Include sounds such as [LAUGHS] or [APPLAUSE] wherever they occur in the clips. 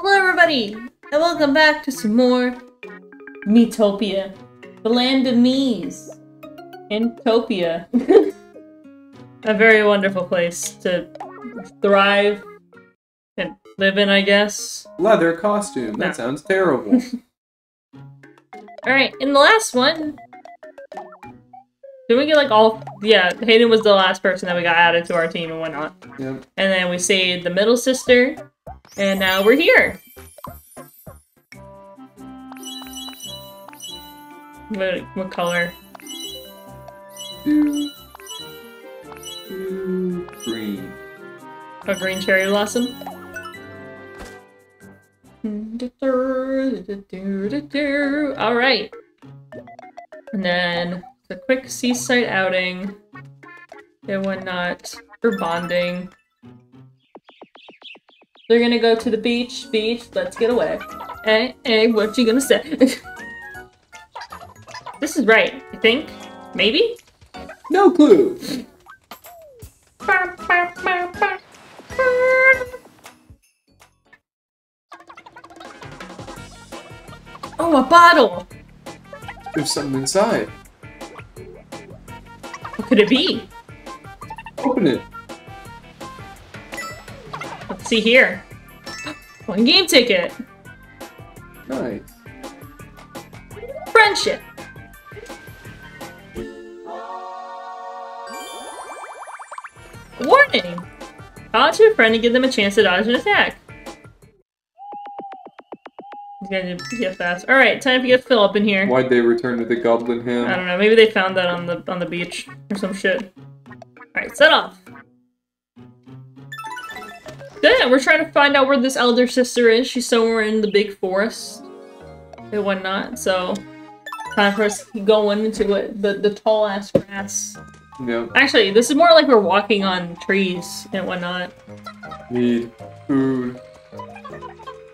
Hello everybody, and welcome back to some more Miitopia, the land of Miis. Intopia. [LAUGHS] A very wonderful place to thrive and live in, I guess. Leather costume. That No. sounds terrible. [LAUGHS] Alright, in the last one, did we get like all- yeah, Hayden was the last person that we got added to our team and whatnot. yep. And then we saved the middle sister, and now we're here. What, what color? Green. A green cherry blossom? Alright. And then the quick seaside outing and whatnot for bonding. They're gonna go to the beach. Beach, let's get away. Hey, hey, what you gonna say? [LAUGHS] this is right, I think. Maybe? No clue. Oh, a bottle! There's something inside. What could it be? Open it. Let's see here. One game ticket. Nice. Friendship. Warning! Call to a friend and give them a chance to dodge an attack. He's gonna get fast. Alright, time to get Philip in here. Why'd they return to the Goblin I don't know, maybe they found that on the on the beach or some shit. Alright, set off. Yeah, we're trying to find out where this elder sister is. She's somewhere in the big forest and whatnot, so time for us to go into it. The the tall ass grass. Yep. Actually, this is more like we're walking on trees and whatnot. Need food.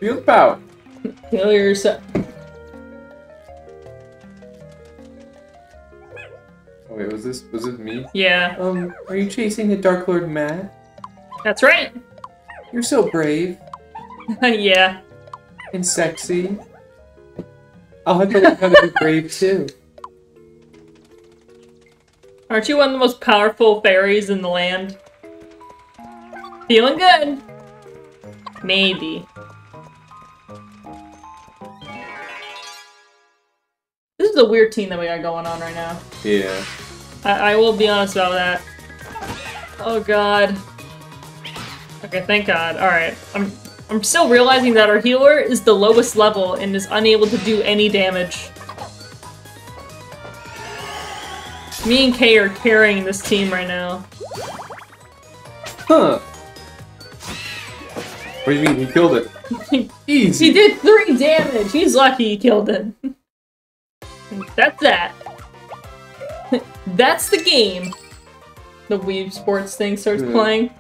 Field pout. Kill yourself. Oh wait, was this was this me? Yeah, Um, are you chasing the Dark Lord Matt? that's right. You're so brave [LAUGHS] yeah. and sexy. I'll have to learn how to be brave too. Aren't you one of the most powerful fairies in the land? Feeling good. Maybe. This is a weird team that we got going on right now. Yeah. I, I will be honest about that. Oh god. Okay, thank god. Alright. I'm I'm still realizing that our healer is the lowest level and is unable to do any damage. Me and Kay are carrying this team right now. Huh. What do you mean? He killed it. [LAUGHS] Easy. he did three damage! He's lucky he killed it. [LAUGHS] That's that. [LAUGHS] That's the game. The Wii Sports thing starts Yeah. playing.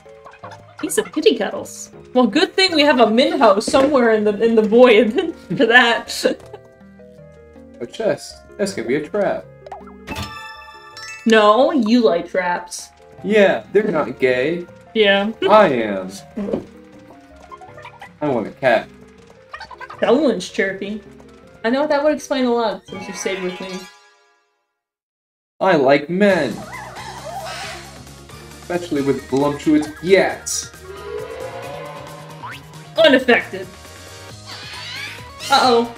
Piece of kitty cuddles. Well, good thing we have a Minho somewhere in the in the void [LAUGHS] for that. A chest. That's gonna be a trap. no, you like traps. Yeah, they're not gay. Yeah, I am. I want a cat. that one's chirpy. I know that would explain a lot since you stayed with me. I like men. Especially with voluptuous yet. Unaffected. Uh oh.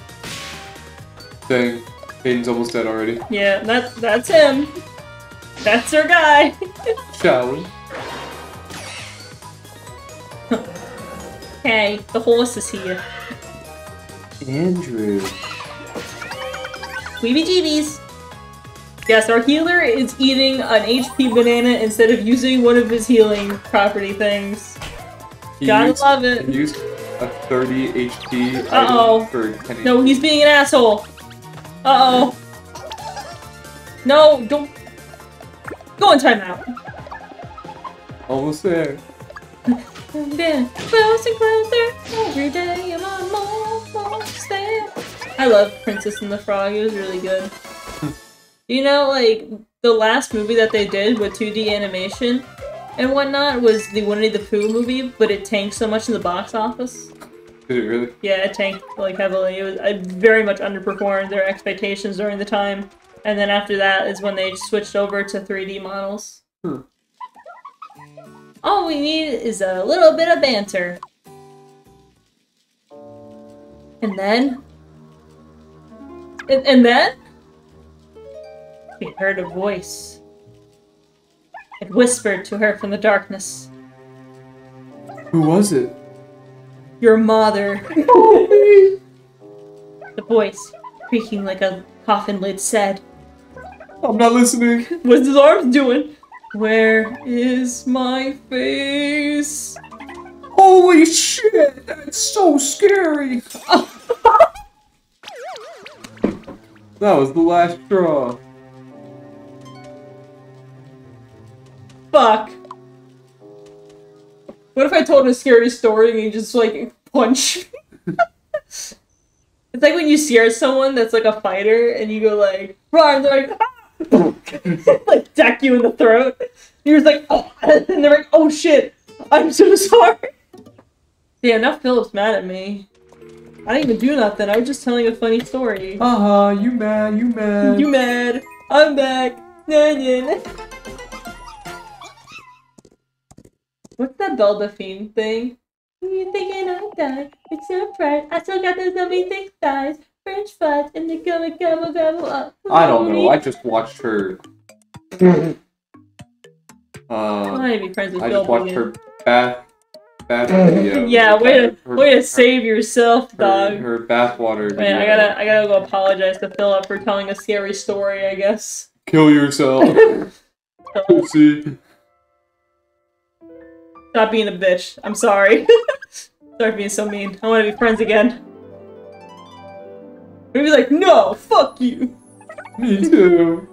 Dang. Hayden's almost dead already. Yeah, that that's him. That's our guy. [LAUGHS] Shall we? hey, the horse is here. Andrew. Weeby jeebies. Yes, our healer is eating an HP banana instead of using one of his healing property things. He Gotta used, love it. He used a 30 HP Uh-oh. item for 10 No, he's being an asshole. Uh oh. No, don't. Go in timeout. Almost there. [LAUGHS] Closer, closer. Every day I'm almost there. I love Princess and the Frog. It was really good. You know, like the last movie that they did with 2D animation and whatnot was the Winnie the Pooh movie, but it tanked so much in the box office. Did it really? Yeah, it tanked like heavily. It was I very much underperformed their expectations during the time, and then after that is when they switched over to 3D models. Hmm. All we need is a little bit of banter, and then, and, and then we heard a voice. It whispered to her from the darkness, Who was it? "Your mother." [LAUGHS] The voice, creaking like a coffin lid, said, I'm not listening. [LAUGHS] What's his arms doing? Where is my face? Holy shit! That's so scary. [LAUGHS] That was the last straw. Fuck. What if I told him a scary story and he just like punch? [LAUGHS] it's like when you scare someone that's like a fighter and you go like, run, they're like, "Ah!" [LAUGHS] like deck you in the throat. You're just like, oh, [LAUGHS] and they're like, oh shit, I'm so sorry. Yeah, now Philip's mad at me. I didn't even do nothing. I was just telling a funny story. Uh-huh, you mad, you mad. You mad? I'm back. Nah, nah, nah. What's that Beldaphine thing? You thinking I died? It's so bright. I still got those amazing thighs. French fries and the gummy gobble gobble up. I don't know, I just watched her. [LAUGHS] I Uh, want to be friends with I Bill just watched again. her bath, bath [LAUGHS] video. Yeah, way to Her- way to save yourself, her, dog. her bathwater. Wait, I gotta I gotta go apologize to Philip for telling a scary story. I guess. Kill yourself. [LAUGHS] See? Stop being a bitch. I'm sorry. [LAUGHS] sorry for being so mean. I want to be friends again. Maybe like, no, fuck you. [LAUGHS] Me too.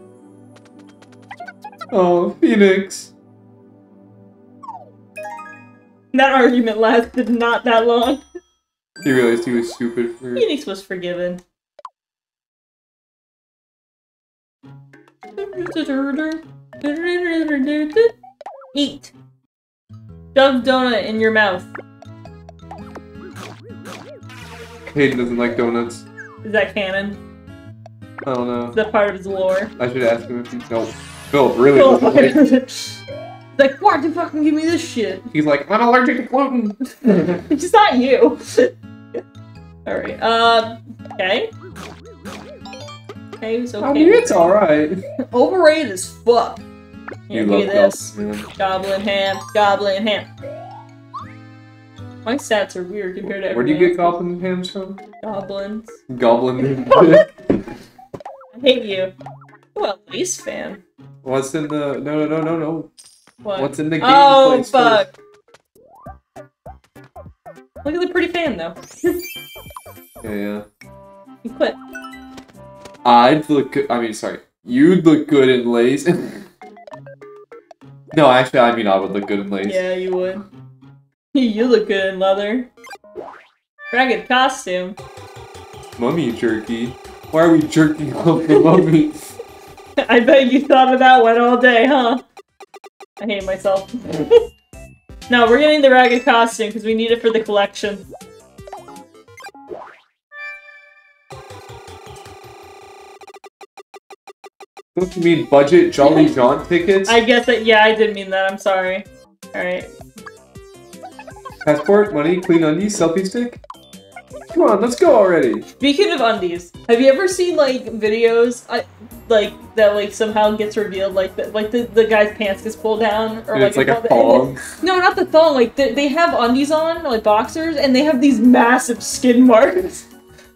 Oh, Phoenix. That argument lasted not that long. He realized he was stupid for. Phoenix was forgiven. Eat. Shove donut in your mouth. Hayden doesn't like donuts. Is that canon? I don't know. Is that part of his lore? I should ask him if he. No. Philip really [LAUGHS] Oh, like. Why the fucking give me this shit? He's like, I'm allergic to gluten. [LAUGHS] It's not you. [LAUGHS] Alright, uh, okay. Okay, it's okay. I mean, it's alright. Overrated as fuck. Here, You me this. Goblin. Goblin ham, goblin ham. My stats are weird compared to Where do you get goblin hams from? Goblins. Goblin. [LAUGHS] I hate you. A lace fan. What's in the? No, no, no, no, no. What? What's in the game? oh, fuck. Look at the pretty fan, though. [LAUGHS] Yeah, yeah. You quit. I'd look good. I mean, sorry. You'd look good in lace. [LAUGHS] no, actually, I mean, I would look good in lace. Yeah, you would. [LAUGHS] you look good in leather. Ragged costume. Mummy jerky. Why are we jerking off the mummy? [LAUGHS] [LAUGHS] I bet you thought of that one all day, huh? I hate myself. no, we're getting the ragged costume because we need it for the collection. Don't you mean budget Jolly [LAUGHS] Jaunt tickets? I guess that, yeah, I did mean that. I'm sorry. Alright. Passport, money, clean undies, selfie stick? Come on, let's go already. Speaking of undies, have you ever seen like videos, I, like that, like somehow gets revealed, like the, like the, the guy's pants gets pulled down, or And it's like a thong. No, not the thong. Like they, they have undies on, like boxers, and they have these massive skin marks.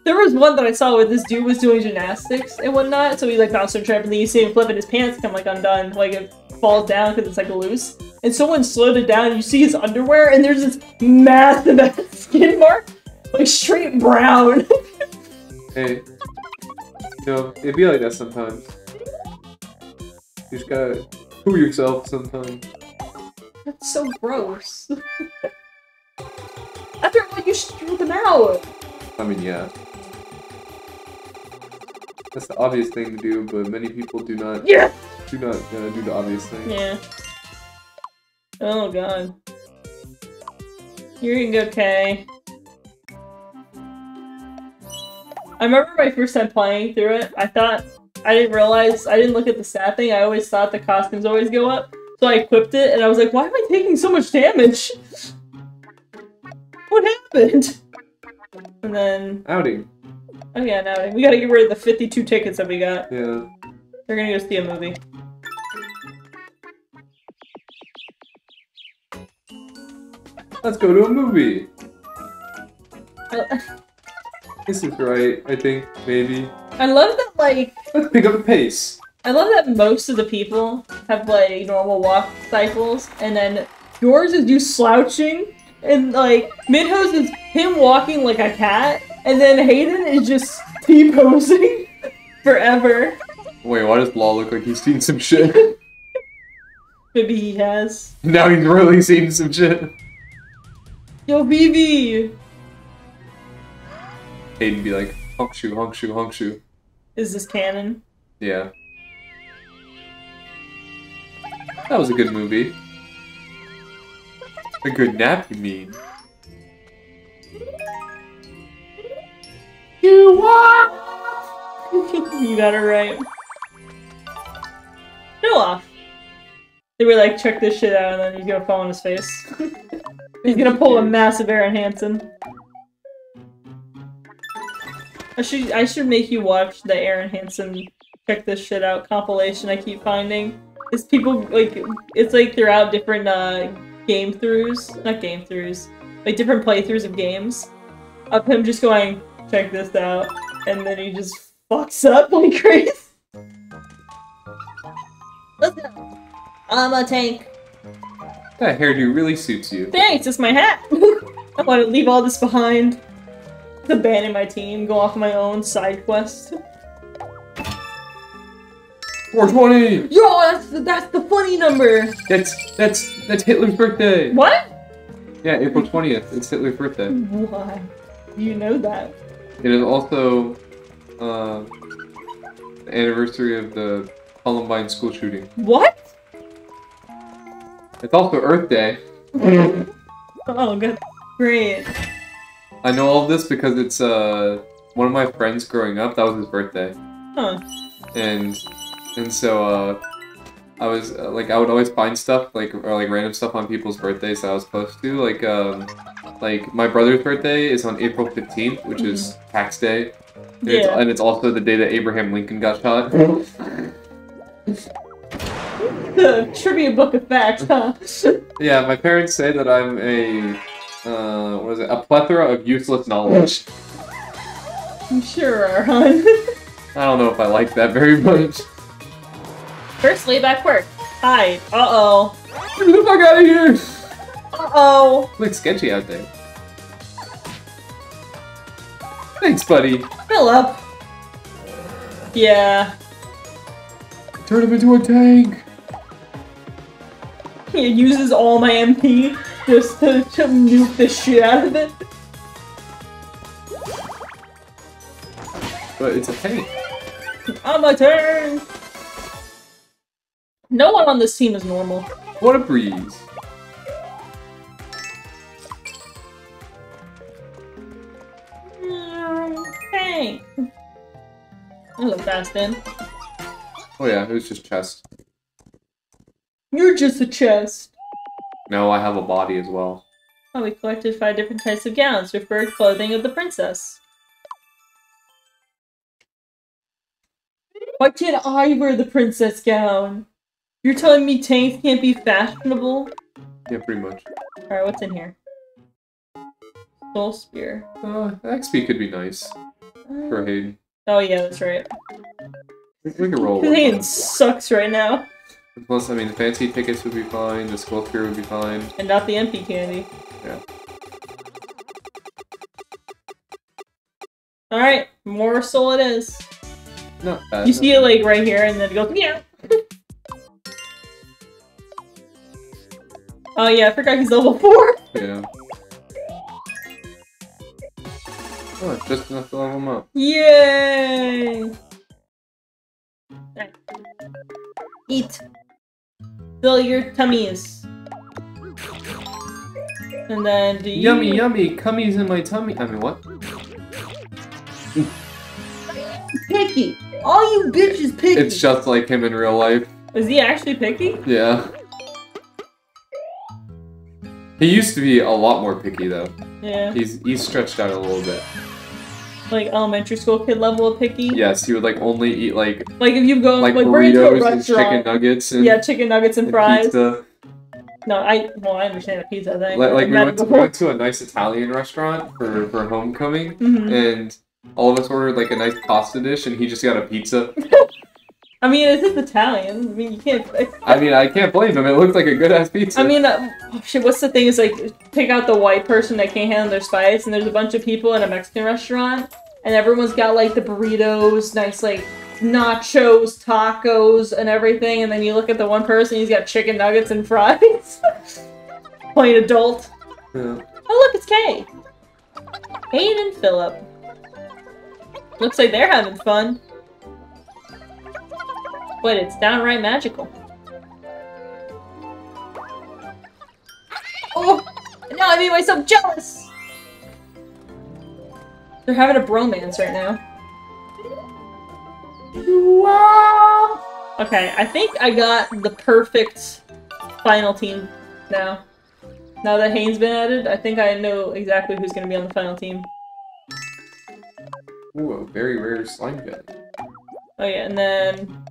There was one that I saw where this dude was doing gymnastics and whatnot, so he like bounced on trampoline, you see him flip, and his pants come like undone, like it falls down because it's like loose. And someone slowed it down, and you see his underwear, and there's this massive [LAUGHS] skin mark, like straight brown. [LAUGHS] Hey. No, it'd be like that sometimes. You just gotta poo yourself sometimes. That's so gross. [LAUGHS] After all, you should throw them out. I mean, yeah. That's the obvious thing to do, but many people do not Yeah. do not uh, do the obvious thing. Yeah. Oh god. You're gonna okay. I remember my first time playing through it. I thought I didn't realize I didn't look at the stat thing. I always thought the costumes always go up. So I equipped it and I was like, why am I taking so much damage? [LAUGHS] What happened? And then Outing. Oh yeah, now we gotta get rid of the 52 tickets that we got. Yeah. They're gonna go see a movie. Let's go to a movie. Uh, [LAUGHS] this is right, I think, maybe. I love that like Let's pick up the pace. I love that most of the people have like normal walk cycles, and then yours is you slouching, and like Midhose is him walking like a cat, and then Hayden is just T posing [LAUGHS] forever. Wait, why does Law look like he's seen some shit? [LAUGHS] Maybe he has. now he's really seen some shit. Yo, BB! Hayden be like, honk shoe, honk shoe, honk shoe. Is this canon? Yeah. That was a good movie. A good nap, you mean? You what? [LAUGHS] you got it right. Show off. They were like, check this shit out, and then he's gonna fall on his face. [LAUGHS] he's gonna pull a massive Aaron Hansen. I should I should make you watch the Aaron Hansen check this shit out compilation I keep finding. It's people like it's like throughout different uh game throughs, not game throughs, like different playthroughs of games of him just going, check this out, and then he just fucks up like [LAUGHS] crazy. Let's go. I'm a tank. That hairdo really suits you. Thanks, it's my hat. [LAUGHS] I want to leave all this behind. Abandon my team, go off my own side quest. 420! Yo, that's the, that's the funny number. That's that's that's Hitler's birthday. What? Yeah, April 20th. It's Hitler's birthday. Why? You know that. It is also uh, the anniversary of the Columbine school shooting. What? It's also Earth Day. [LAUGHS] Oh, good. Great. I know all of this because it's uh one of my friends growing up. That was his birthday, Huh. and and so uh I was uh, like I would always find stuff like or like random stuff on people's birthdays that I was supposed to. Like um like my brother's birthday is on April fifteenth, which is tax day. And, it's, and it's also the day that Abraham Lincoln got shot. [LAUGHS] The trivia book of facts, huh? Yeah, my parents say that I'm a uh, what is it? A plethora of useless knowledge. You sure are, hon. [LAUGHS] I don't know if I like that very much. First, lay back work. Hide. Uh-oh. Get the fuck out of here! Uh-oh. Looks sketchy out there. Thanks, buddy. Fill up. Yeah. Turn him into a tank. He uses all my MP just to, to nuke the shit out of it. But it's a tank. On my turn! No one on this team is normal. What a breeze. Mm, Hey. I look fast. Oh yeah, it was just chest. You're just a chest. No, I have a body as well. Oh, we collected five different types of gowns fur clothing of the princess. Why can't I wear the princess gown? You're telling me tanks can't be fashionable? Yeah, pretty much. Alright, what's in here? Soul Spear. Uh, XP could be nice for Uh, Hayden. oh yeah, that's right. We, we could roll. Hand sucks right now. Plus, I mean, the fancy tickets would be fine. The skull spear would be fine. And not the MP candy. Yeah. Alright, more soul it is. Not bad. You see it like right here and then it goes yeah. Oh yeah, I forgot he's level four. Yeah. Oh, just enough to level him up. Yay! Eat. Fill your tummies. And then do you Yummy, yummy, cummies in my tummy. I mean, what? Picky. All you bitches picky. It's just like him in real life. Is he actually picky? Yeah. He used to be a lot more picky though. Yeah. He's he's stretched out a little bit. Like elementary school kid level of picky. Yes, he would like only eat like Like if you go like like we're into a burritos and chicken nuggets and, Yeah, chicken nuggets and and fries. pizza. No, I well I understand the pizza thing. Like, like we went to, we went to a nice Italian restaurant for for homecoming, Mhm. and all of us ordered like a nice pasta dish, and he just got a pizza. [LAUGHS] I mean, it's just Italian. I mean, you can't. I mean, I can't blame him. It looks like a good ass pizza. I mean, uh, oh, shit. What's the thing? Is like pick out the white person that can't handle their spice, and there's a bunch of people in a Mexican restaurant, and everyone's got like the burritos, nice like nachos, tacos, and everything, and then you look at the one person, he's got chicken nuggets and fries. [LAUGHS] Plain adult. Yeah. Oh look, it's Kay. Kate and Philip. Looks like they're having fun. But it's downright magical. Oh! Now I made myself jealous! They're having a bromance right now. Okay, I think I got the perfect final team now. Now that Hane's been added, I think I know exactly who's gonna be on the final team. Ooh, a very rare slime gun. Oh yeah, and then...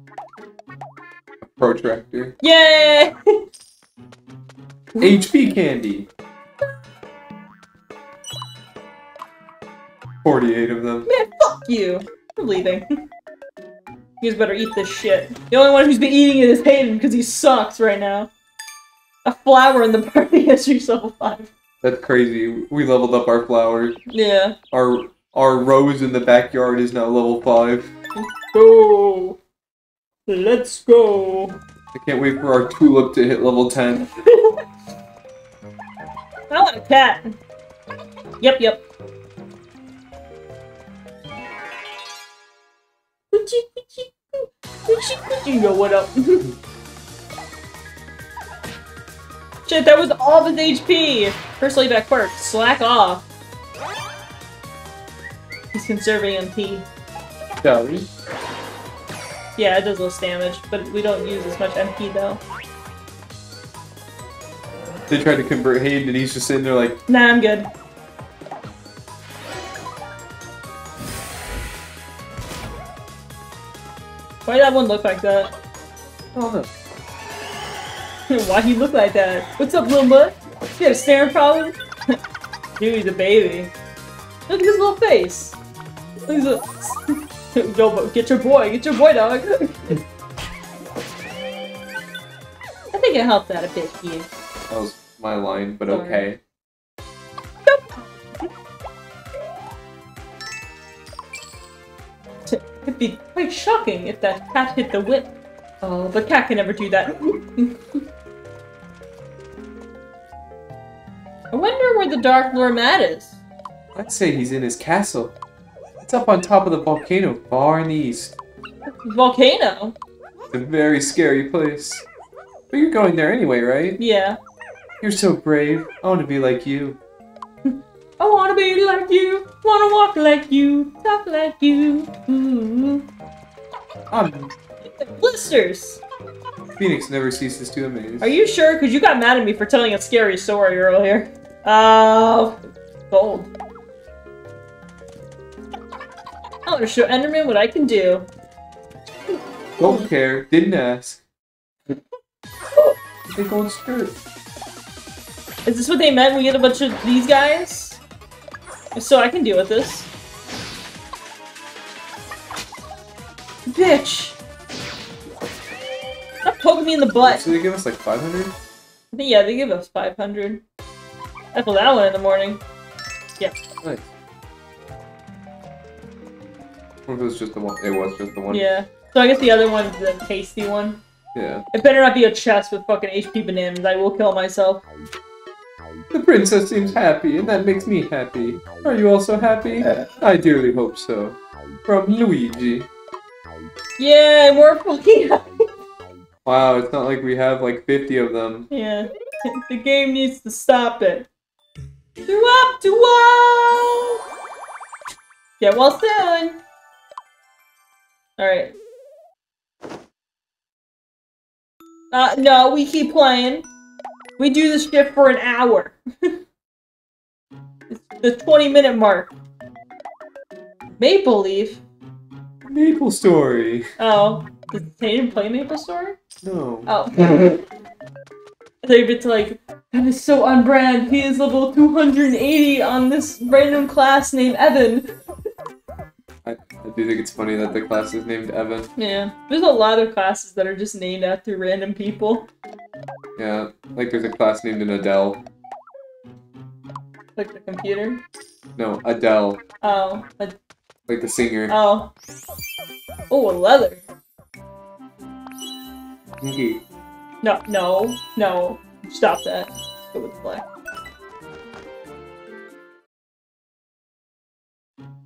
Protractor. Yay! HP candy. Forty-eight of them. Man, fuck you! I'm leaving. You guys better eat this shit. The only one who's been eating it is Hayden because he sucks right now. A flower in the party [LAUGHS] has level 5. That's crazy. We leveled up our flowers. Yeah. Our our rose in the backyard is now level five. Go! Let's go! I can't wait for our tulip to hit level ten. [LAUGHS] I want a cat! Yep, yep. Coochie, coochie, coo. Coochie, coochie. You know what up? Shit, that was all of his HP! First back quirk, slack off. He's conserving MP. Shall we? Yeah, it does less damage, but we don't use as much MP though. They tried to convert Hayden and he's just sitting there like, Nah, I'm good. Why did that one look like that? oh no. [LAUGHS] Why he look like that? What's up, little butt? You got a staring problem? [LAUGHS] Dude, he's a baby. Look at his little face. Look at his [LAUGHS] Yo, get your boy, get your boy, dog. I think it helped out a bit here. That was my line, but Sorry. okay. It'd be quite shocking if that cat hit the whip. Oh, but cat can never do that. [LAUGHS] I wonder where the Dark Lord Matt is. I'd say he's in his castle. It's up on top of the volcano far in the east. Volcano? It's a very scary place. But you're going there anyway, right? Yeah. You're so brave. I want to be like you. [LAUGHS] I wanna be like you, wanna walk like you, talk like you. Ooh. Um, Blisters! Phoenix never ceases to amaze. Are you sure? Because you got mad at me for telling a scary story earlier. Oh, gold. I want to show Enderman what I can do. Don't care. Didn't ask. Big old skirt. Is this what they meant? We get a bunch of these guys? So I can deal with this. Bitch! Stop poking me in the butt. So they give us like 500? Yeah, they give us 500. I pulled that one in the morning. Nice. It was just the one? It was just the one. Yeah. So I guess the other one's the tasty one. Yeah. It better not be a chest with fucking HP bananas. I will kill myself. The princess seems happy, and that makes me happy. Are you also happy? I dearly hope so. From Luigi. Yeah, more fucking. [LAUGHS] Wow, it's not like we have like 50 of them. yeah. [LAUGHS] The game needs to stop it. Do up, do up! Get well soon! Alright. Uh, no, we keep playing. We do this shit for an hour. [LAUGHS] it's the 20 minute mark. Maple Leaf? Maple Story. Oh. Did they didn't play Maple Story? No. Oh. [LAUGHS] They've been like, that is so on brand. He is level 280 on this random class named Evan. I, I do think it's funny that the class is named Evan. Yeah. There's a lot of classes that are just named after random people. Yeah, like there's a class named an Adele. Like the computer. No, Adele, Oh. a- like the singer. Oh. Oh, a leather. Okay. No, no, no. Stop that. Go with the black.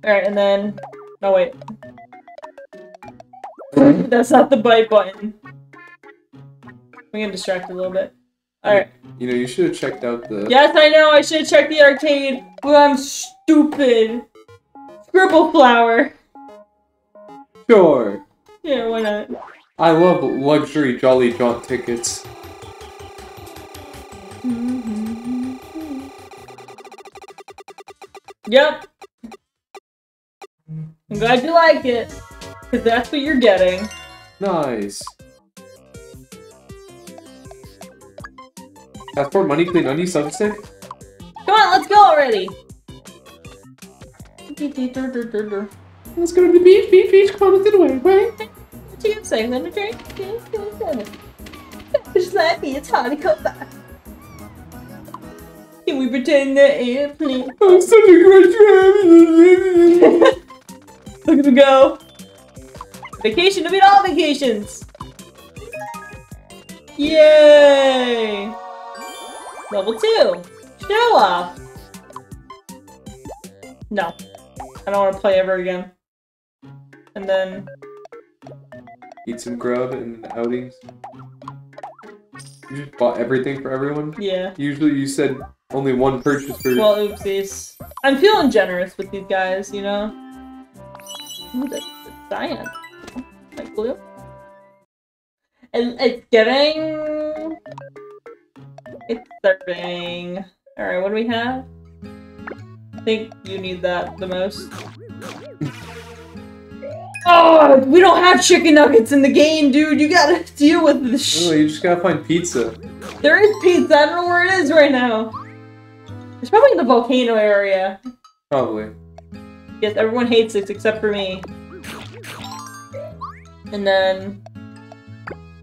Alright, and then... Oh, wait. That's not the bite button. We get distracted a little bit. Alright. You know, you should have checked out the. Yes, I know, I should check the arcade. Well, I'm stupid. Scribble flower. Sure. Yeah, why not? I love luxury Jolly Jaunt tickets. Mm-hmm. Yep. I'm glad you like it. Because that's what you're getting. Nice. Passport money clean onion substick? Come on, let's go already. Let's go to the beach, beach, beach, come on, let's get away, right? What you saying? Let me drink. [LAUGHS] Just like me, it's hard to come back. Can we pretend that airplane? I'm such a great traveler. [LAUGHS] [LAUGHS] Look at him go. Vacation to beat all vacations. Yay! Level two. Show off. No, I don't want to play ever again. And then Eat some grub and outings. You just bought everything for everyone? yeah. Usually you said only one purchase for Well, oopsies. I'm feeling generous with these guys, you know. Ooh, cyan. Like blue. And it's getting. It's serving. Alright, what do we have? I think you need that the most. Oh, we don't have chicken nuggets in the game, dude. You gotta [LAUGHS] deal with the Oh, you just gotta find pizza. There is pizza. I don't know where it is right now. It's probably in the volcano area. Probably. Yes, everyone hates it except for me. And then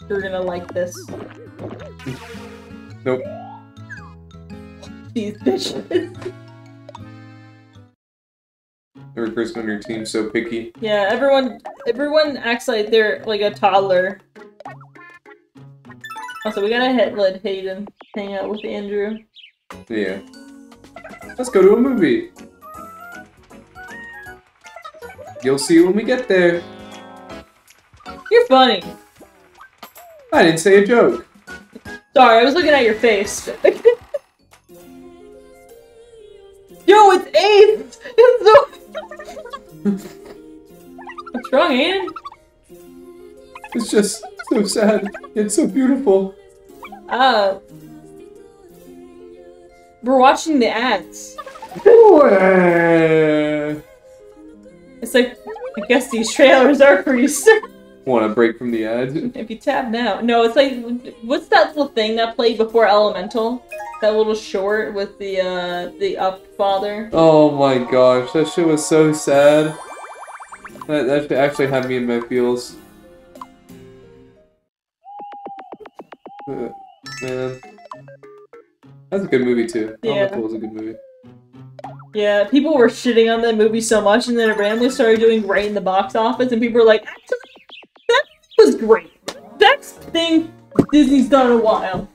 you're gonna like this. Nope. These bitches. Every person on your team's so picky. yeah, everyone everyone acts like they're like a toddler. Also, we gotta hit let Hayden hang out with Andrew. Yeah. Let's go to a movie. You'll see when we get there. You're funny. I didn't say a joke. Sorry, I was looking at your face. [LAUGHS] Yo, it's eight! It's so... What's wrong, Ian? It's just so sad. It's so beautiful. Uh... We're watching the ads. It's like, I guess these trailers are pretty sick. Want to break from the ads? If you tap now. No, it's like, what's that little thing that played before Elemental? That little short with the, uh, the up father? Oh my gosh, that shit was so sad. That, that actually had me in my feels. Uh, man. That's a good movie too. Yeah. Elemental was a good movie. Yeah, people were shitting on that movie so much, and then it randomly started doing great in the box office, and people were like, actually, that was great. Best thing Disney's done in a while.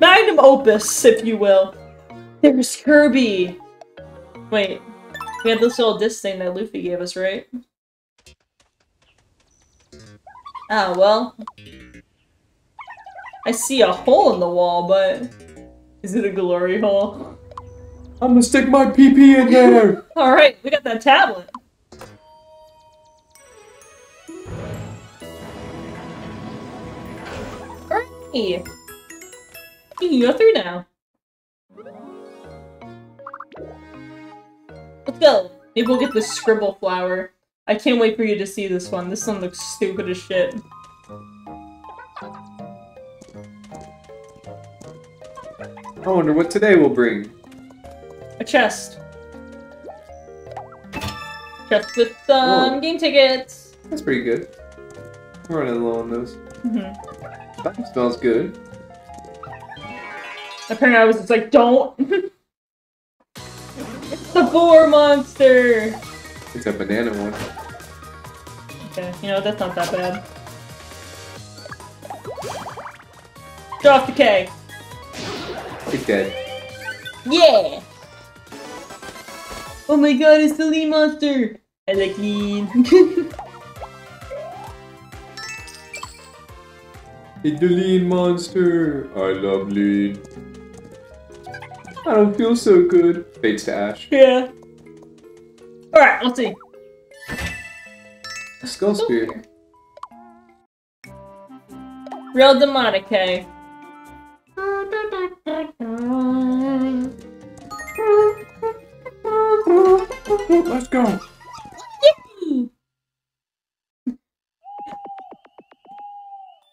Magnum opus, if you will. There's Kirby. Wait, we had this little disc thing that Luffy gave us, right? Ah, well. I see a hole in the wall, but is it a glory hole? I'm gonna stick my PP in there. [LAUGHS] All right, we got that tablet. Ernie, you can go through now. Let's go. Maybe we'll get the scribble flower. I can't wait for you to see this one. This one looks stupid as shit. I wonder what today will bring. A chest. Chest with some Whoa. game tickets. That's pretty good. We're running low on those. Mm hmm That smells good. Apparently I was just like, don't! it's [LAUGHS] the boar monster! It's a banana one. Okay, you know, that's not that bad. Drop the K. It's dead. Yeah! Oh my god, it's the Lee monster! I like lean. [LAUGHS] It's the lean monster. I love lean. I don't feel so good. Fades to ash. yeah. Alright, let's see. Skull spear. Real demonic K. [LAUGHS] Let's go.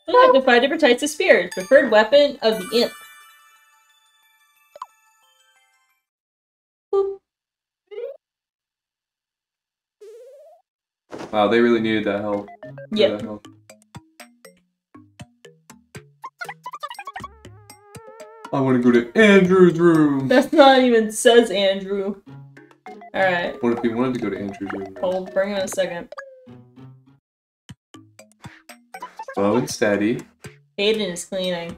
Identify different types of spears. Preferred weapon of the imp. Wow, they really needed that help. Yep. That help. I want to go to Andrew's room. That's not even says Andrew. Alright. What if we wanted to go to Andrew's room? Hold, bring him in a second. Slow and steady. Aiden is cleaning.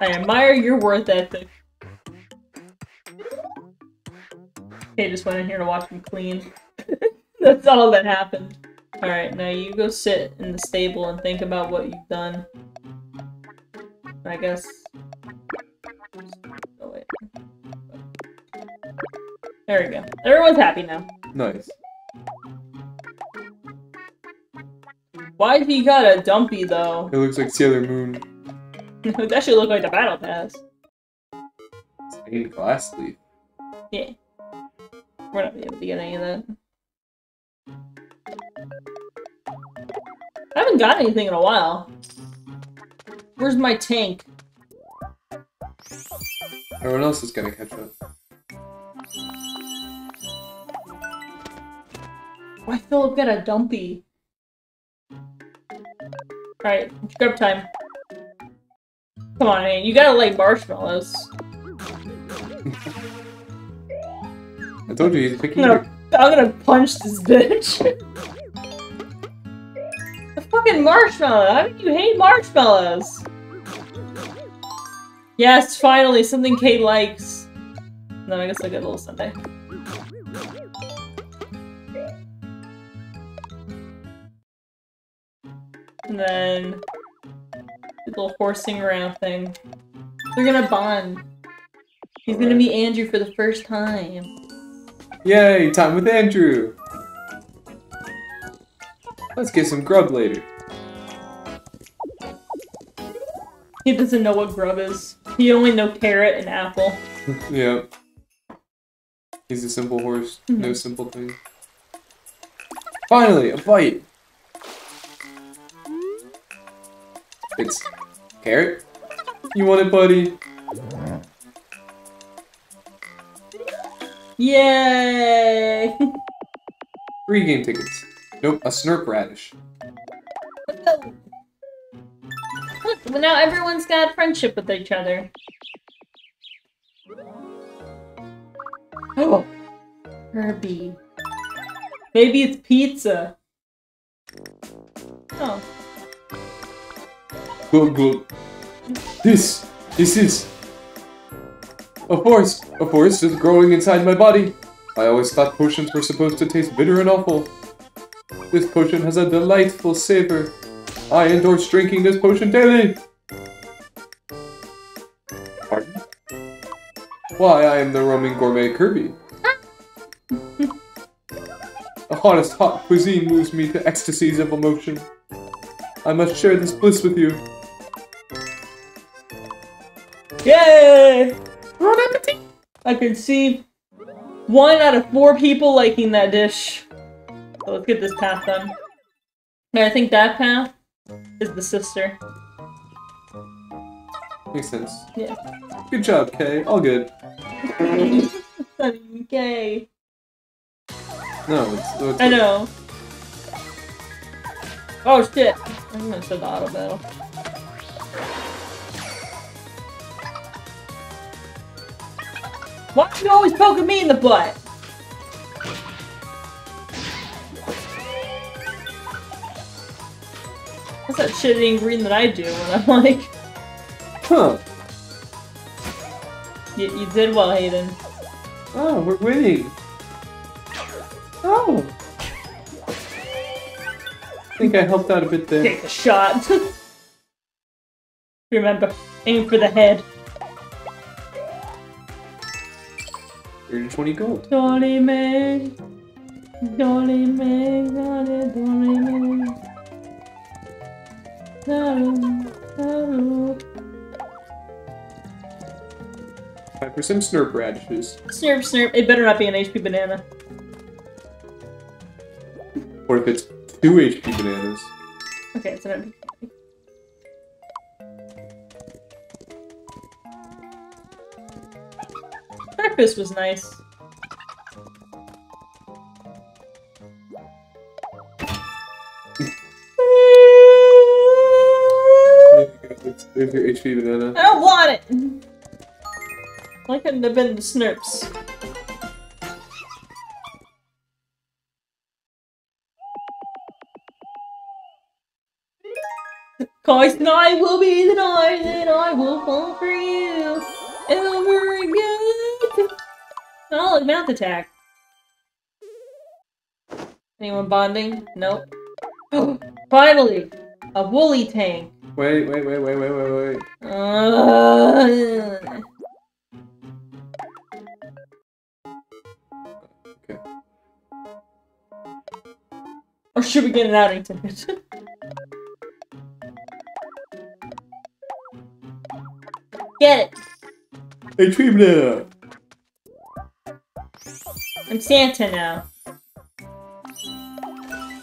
I admire your worth ethic. Kay just went in here to watch him clean. [LAUGHS] That's all that happened. Alright, now you go sit in the stable and think about what you've done. I guess. There we go. Everyone's happy now. Nice. Why he got a dumpy though? It looks like Sailor Moon. [LAUGHS] that should look like the battle pass. It's Stained glass leaf. Yeah. We're not gonna be able to get any of that. I haven't got anything in a while. Where's my tank? Everyone else is gonna catch up. Why Philip got a dumpy? Alright, grab time. Come on, man. You gotta like marshmallows. I told you he's picky. No. I'm gonna punch this bitch. the fucking marshmallow. How do you hate marshmallows? Yes, finally, something Kate likes. No, I guess I'll get a little Sunday. And then the little horsing around thing. They're gonna bond. He's gonna meet Andrew for the first time. Yay, time with Andrew. Let's get some grub later. He doesn't know what grub is. He only know carrot and apple. [LAUGHS] yeah. He's a simple horse. Mm-hmm. No simple thing. Finally, a bite. It's carrot. You want it, buddy? Yay! [LAUGHS] Three game tickets. Nope, a snurp radish. Look, well, now everyone's got friendship with each other. Oh, Herbie. Maybe it's pizza. Glug glug. This, this is a forest. A forest is growing inside my body. I always thought potions were supposed to taste bitter and awful. This potion has a delightful savor. I endorse drinking this potion daily. Pardon? Why, I am the roaming gourmet Kirby. The hottest hot cuisine moves me to ecstasies of emotion. I must share this bliss with you. Yay! I can see one out of four people liking that dish. So let's get this path done. And I think that path is the sister. Makes sense. Yeah. Good job, Kay. All good. [LAUGHS] Yay. No, it's, it's I know. Oh shit. I'm gonna start the auto battle. Why are you always poking me in the butt? What's that shit in green that I do when I'm like, Huh. you, you did well, Hayden. Oh, we're winning. Oh. I think I helped out a bit there. Take a shot. [LAUGHS] Remember, aim for the head. 120 gold. Dolly me, Dolly me, Dolly, Dolly me. Daru, daru. Time for some snurp radishes. Snurp, snurp. It better not be an HP banana. Or if it's two HP bananas. Okay, it's an MP. Breakfast was nice. There's your HP banana. I don't want it! Why couldn't have been the Snurps? Cause tonight will be the night that I will fall for Oh, mouth attack. Anyone bonding? Nope. [GASPS] Finally! A woolly tank. Wait, wait, wait, wait, wait, wait, wait. Uh, Okay. or should we get an outing ticket? [LAUGHS] get it! HP banana! I'm Santa now.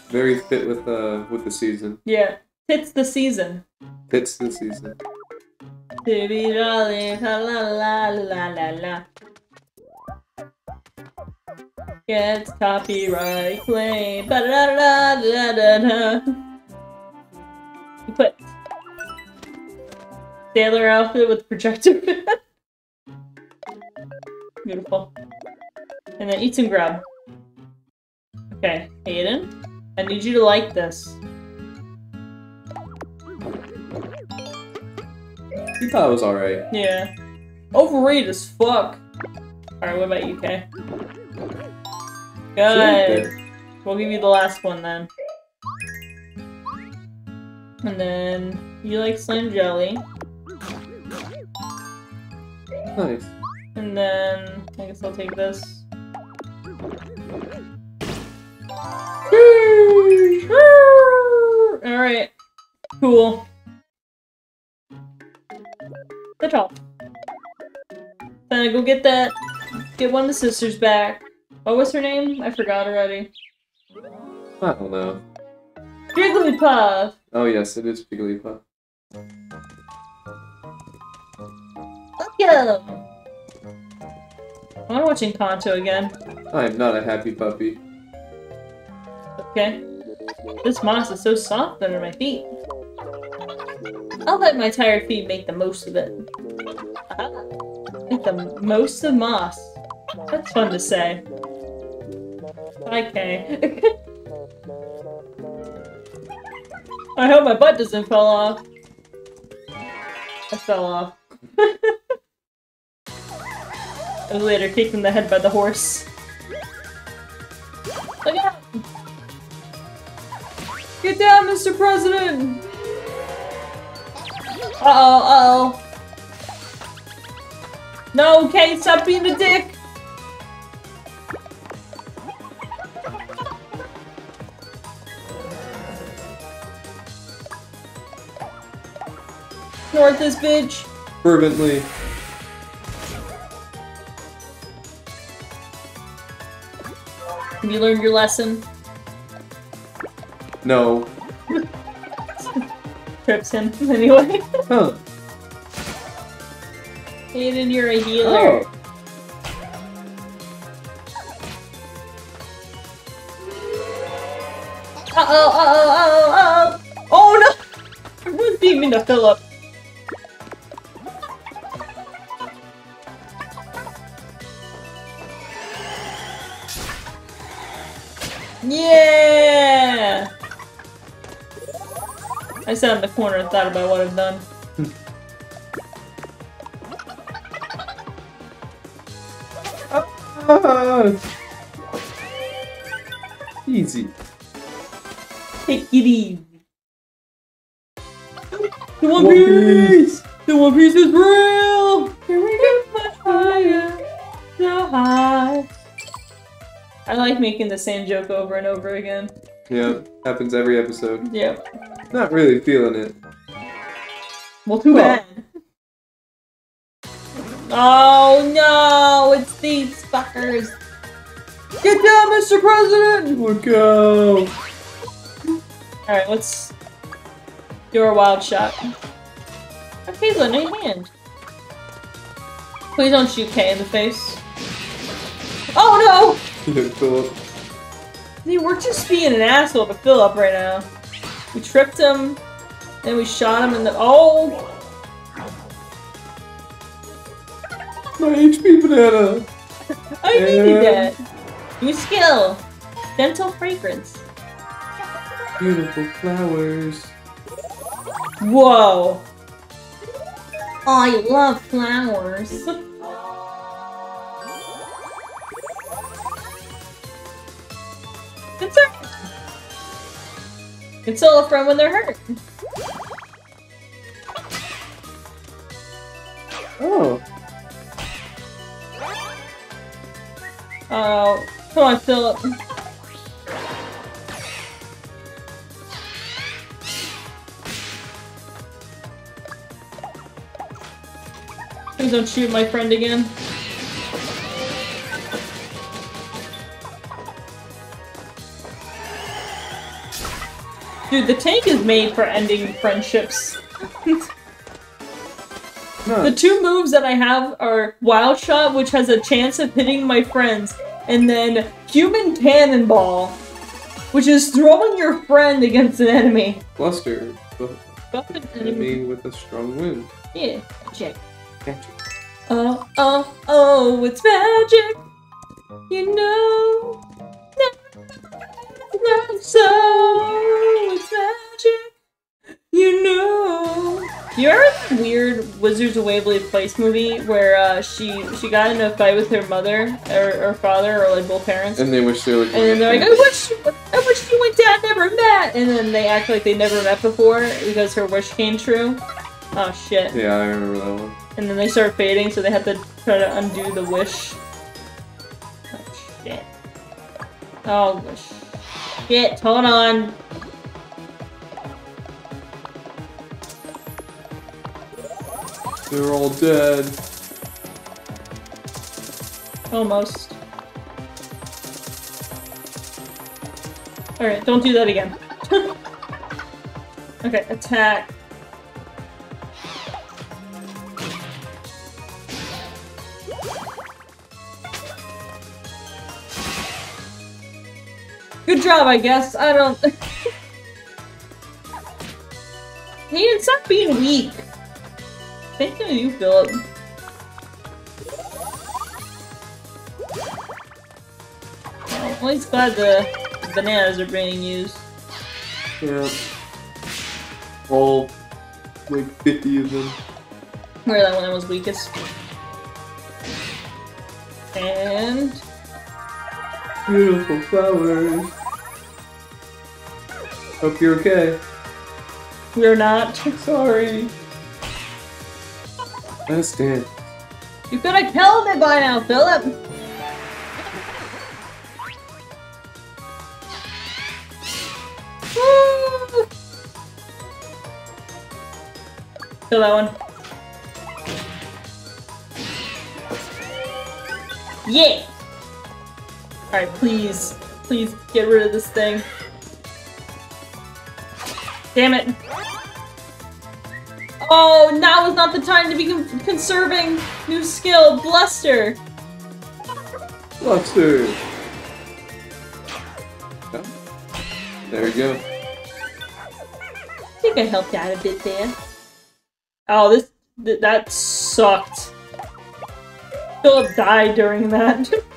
Very fit with uh with the season. Yeah. It's the season. Fits the season. Baby darling, la la la la la la. Gets copyright claim. Ba da da da da da. You put sailor outfit with projector. [LAUGHS] Beautiful. And then eat some grub. Okay, Hayden, I need you to like this. You thought it was alright. Yeah. Overrated as fuck. Alright, what about you, Kay? Good. We'll give you the last one then. And then you like Slim Jelly. Nice. And then I guess I'll take this. Alright. Cool. The top. Then I go get that. Get one of the sisters back. Oh, what was her name? I forgot already. I don't know. Jigglypuff! Oh yes, it is Jigglypuff. Let's! I wanna watch Encanto again. I am not a happy puppy. Okay. This moss is so soft under my feet. I'll let my tired feet make the most of it. Make the most of moss. That's fun to say. Okay. [LAUGHS] I hope my butt doesn't fall off. I fell off. [LAUGHS] I was later kicked in the head by the horse. Look out! Get down, Mr. President! Uh-oh, uh-oh. No, Kate, stop being a dick! North this bitch! Fervently. Have you learned your lesson? No. [LAUGHS] Trips him [LAUGHS] anyway. Huh. Hayden, you're a healer. Oh. Uh oh, uh oh, uh oh, uh oh! Oh no! [LAUGHS] Everyone's beaming to Phillip. Sat in the corner and thought about what I've done. Ah. [LAUGHS] Easy. Take it easy. The One One Piece! The One Piece is real! Here we go, much higher, so high. I like making the same joke over and over again. Yeah, happens every episode. Yep. Not really feeling it. Well, too Well. bad. [LAUGHS] Oh no! It's these fuckers! Get down, Mr. President! Look go. Alright, let's do our wild shot. Okay, Lynn, a hand. Please don't shoot Kay in the face. Oh [LAUGHS] Phillip. no! See, we're just being an asshole to Phillip right now. We tripped him, and we shot him in the- Oh! My HP banana. I needed Yeah. that! New skill! Dental fragrance. Beautiful flowers. Whoa! Oh, I love flowers. [LAUGHS] Console a friend when they're hurt. Oh. Oh, come on, Phillip. Please don't shoot my friend again. Dude, the tank is made for ending friendships. Huh. The two moves that I have are Wild Shot, which has a chance of hitting my friends, and then Human Cannonball, which is throwing your friend against an enemy. Bluster. But Fuck an enemy. with a strong wind. Yeah, check. Gotcha. Oh, oh, oh, it's magic. You know. Not so. You remember that weird Wizards of Waverly Place movie where uh, she she got in a fight with her mother or, or father or like both parents? And they wish they were like. And then they're like, I wish, I wish you and Dad never met. And then they act like they never met before because her wish came true. Oh shit. Yeah, I remember that one. And then they start fading, so they have to try to undo the wish. Oh shit. Oh shit. Hold on. They're all dead. Almost. Alright, don't do that again. [LAUGHS] okay, attack. Good job, I guess. I don't. [LAUGHS] Hayden, stop being weak. Thank you, you, Phillip. Well, at least glad the bananas are being used. Yeah. All like 50 of them. Where that one was weakest. And Beautiful flowers. Hope you're okay. we're not. Sorry. Us stand. You could have killed it by now, Phillip. Kill that one. Yeah. Alright, please. Please get rid of this thing. Damn it. Oh, now is not the time to be con conserving new skill, Bluster. Bluster. Oh, there you go. I think I helped out a bit there. Oh, this th that sucked. Phillip died during that. [LAUGHS]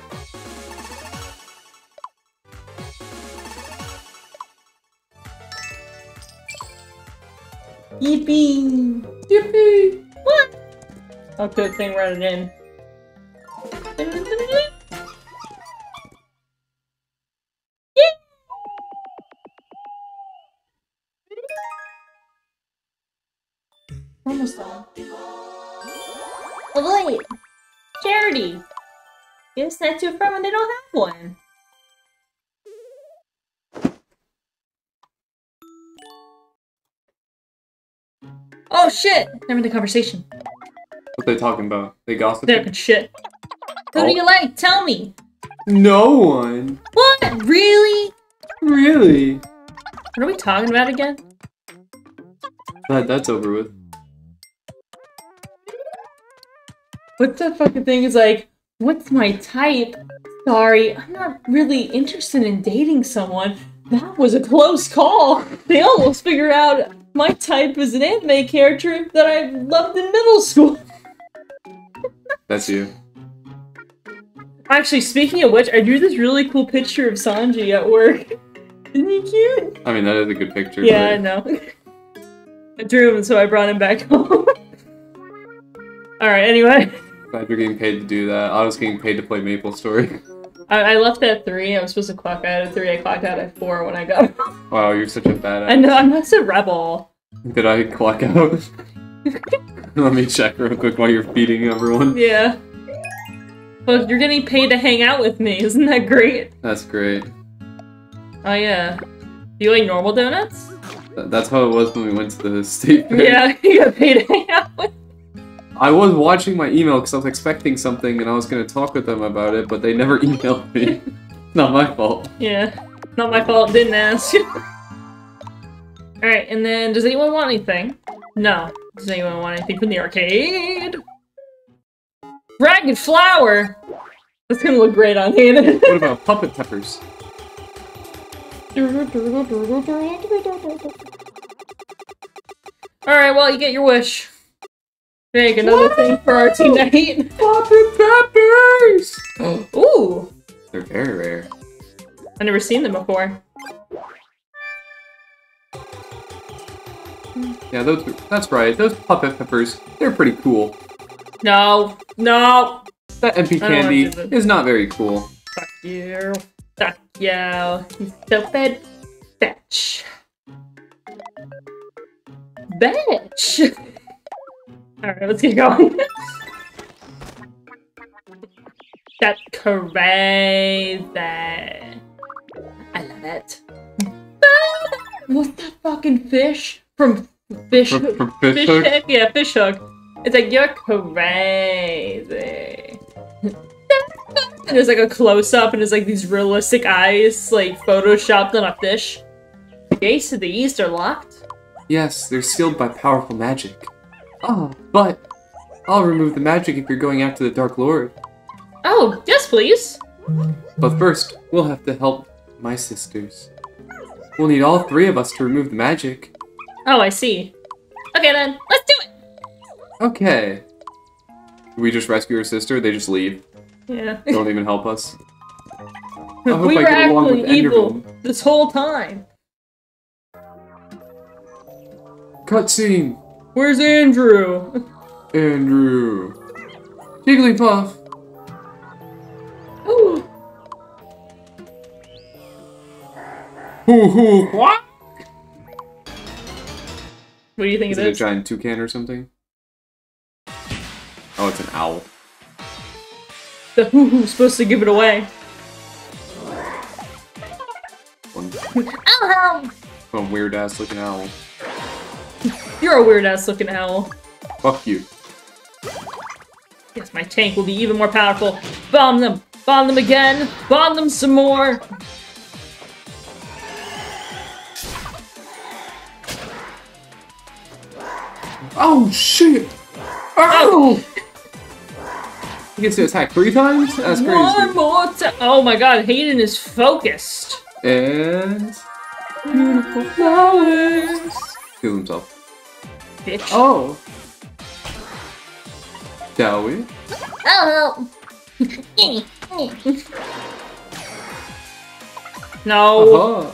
Yippee! Yippee! What? Oh, good thing running in. Yeah! Almost done. Oh wait! Charity! Give that to a friend when they don't have one. Oh shit! Never the conversation. What they talking about? They They're gossiping? good shit. Who Oh. do you like? Tell me. No one. What? Really? Really? What are we talking about again? That that's over with. What the fucking thing is like, what's my type? Sorry, I'm not really interested in dating someone. That was a close call. [LAUGHS] They almost figured out my type is an anime character that I loved in middle school. That's you. Actually, speaking of which, I drew this really cool picture of Sanji at work. [LAUGHS] Isn't he cute? I mean, that is a good picture. Yeah, I know. [LAUGHS] I drew him, so I brought him back [LAUGHS] home. Alright, anyway. glad you're getting paid to do that. I was getting paid to play Maple Story. I, I left at 3. I was supposed to clock out at 3. I clocked out at 4 when I got [LAUGHS] home. Wow, you're such a badass. I know, I'm not a rebel. Did I clock out? [LAUGHS] Let me check real quick while you're feeding everyone. Yeah. But you're getting paid to hang out with me. Isn't that great? That's great. Oh, yeah. Do you like normal donuts? Th- That's how it was when we went to the [LAUGHS] state fair. Yeah, you got paid to hang out with I was watching my email because I was expecting something and I was going to talk with them about it, but they never [LAUGHS] emailed me. [LAUGHS] Not my fault. Yeah. Not my fault, didn't ask. [LAUGHS] Alright, and then does anyone want anything? No. Does anyone want anything from the arcade? Ragged flower! That's gonna look great on Hannah. What about puppet peppers? Alright, well, you get your wish. Make another thing for our team night. [LAUGHS] Puppet peppers! [GASPS] Ooh! They're very rare. I've never seen them before. Yeah, those. That's right. Those puppet peppers. They're pretty cool. No. No! That MP I don't wanna candy is not very cool. Fuck you. Fuck you. He's so bad. Bitch. Bitch! [LAUGHS] Alright, let's get going. [LAUGHS] That's crazy. I love it. [LAUGHS] What's that fucking fish? From Fish From- Hook? Fish Fish Hook? Hook? Yeah, Fish Hook. It's like, you're crazy. [LAUGHS] And there's like a close up, and it's like these realistic eyes, like photoshopped on a fish. The gates to the east are locked. Yes, they're sealed by powerful magic. Oh, but I'll remove the magic if you're going after the Dark Lord. Oh, yes, please. But first, we'll have to help my sisters. We'll need all three of us to remove the magic. Oh, I see. Okay then, let's do it. Okay. We just rescue her sister, they just leave. Yeah. [LAUGHS] Don't even help us. I hope we I were get along actually evil them. this whole time. Cutscene! Where's Andrew? Andrew. Jigglypuff! Ooh. Hoo hoo! What? What do you think it is? Is it it a giant toucan or something? Oh, it's an owl. The hoo hoo's supposed to give it away. One, Ow! one weird ass looking owl. You're a weird ass looking owl. Fuck you. Yes, my tank will be even more powerful. Bomb them! Bomb them again. Bomb them some more. Oh shit! Oh! He gets to attack three times? That's crazy. One more time. Oh my god, Hayden is focused. And beautiful flowers. Heal himself. Bitch. Oh. Shall we? Oh. [LAUGHS] no. Uh-huh.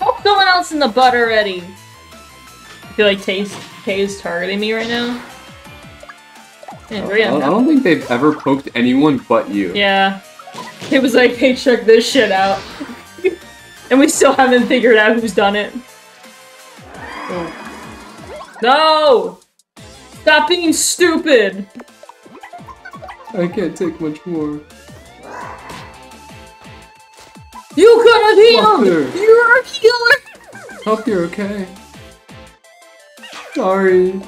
Oh, someone else in the butt already. I feel like Tay Tay is targeting me right now. Yeah, I don't, I don't think they've ever poked anyone but you. Yeah. It was like, hey, check this shit out. [LAUGHS] and we still haven't figured out who's done it. No! Stop being stupid! I can't take much more. You could have healed! You're a healer! Hope you're okay. Sorry.